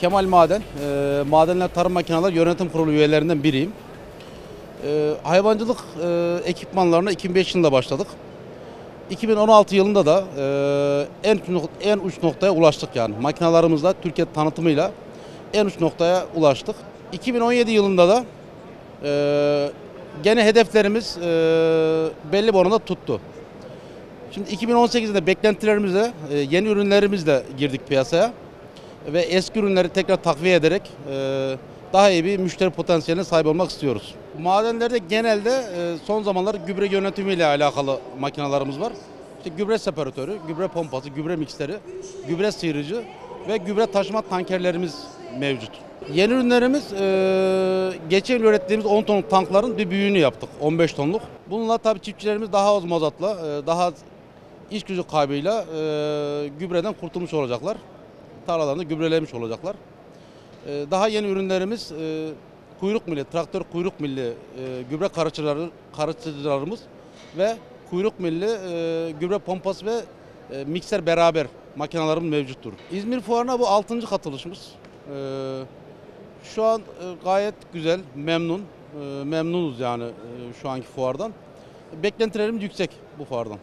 Kemal Maden, e, Madenler Tarım Makineleri Yönetim Kurulu üyelerinden biriyim. E, hayvancılık e, ekipmanlarına 2005 yılında başladık. 2016 yılında da e, en, en uç noktaya ulaştık yani. Makinalarımızla, Türkiye tanıtımıyla en uç noktaya ulaştık. 2017 yılında da e, gene hedeflerimiz e, belli bir oranda tuttu. Şimdi 2018'de beklentilerimizle, e, yeni ürünlerimizle girdik piyasaya ve eski ürünleri tekrar takviye ederek e, daha iyi bir müşteri potansiyeline sahip olmak istiyoruz. Madenlerde genelde e, son zamanlarda gübre yönetimiyle alakalı makinalarımız var. İşte gübre separatörü, gübre pompası, gübre mikseri, gübre sıyırıcı ve gübre taşıma tankerlerimiz mevcut. Yeni ürünlerimiz e, geçen yıl ürettiğimiz 10 tonluk tankların bir büyüğünü yaptık. 15 tonluk. Bununla tabii çiftçilerimiz daha az mazotla, e, daha iş gücü kaybıyla gübreden kurtulmuş olacaklar. Tarlalarını gübrelemiş olacaklar. E, daha yeni ürünlerimiz e, kuyruk milli, traktör kuyruk milli e, gübre karıştırıcıları, karıştırıcılarımız ve kuyruk milli e, gübre pompası ve e, mikser beraber makinalarımız mevcuttur. İzmir Fuarı'na bu 6. katılışımız. Şu an gayet güzel, memnun, memnunuz yani şu anki fuardan. Beklentilerimiz yüksek bu fuardan.